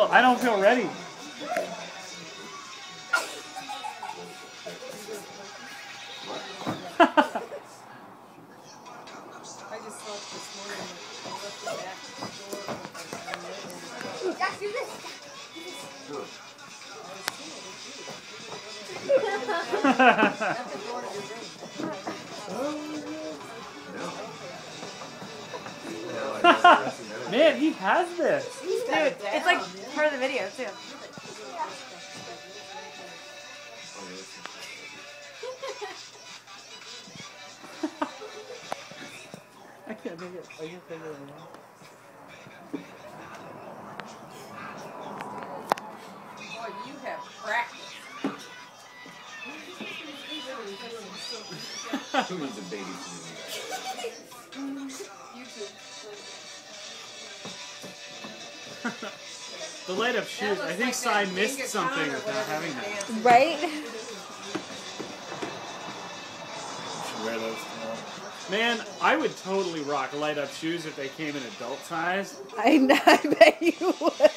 I don't feel ready. Man, he has this. He's got Dude, it's like part of the video too. I can't think it. I can't think of it. Boy, you have practice. Who needs a baby The light up shoes. I looks think like Psy missed something without having was that. dancing. Right? Should wear those tomorrow. Man, I would totally rock light up shoes if they came in adult size. I, I bet you would.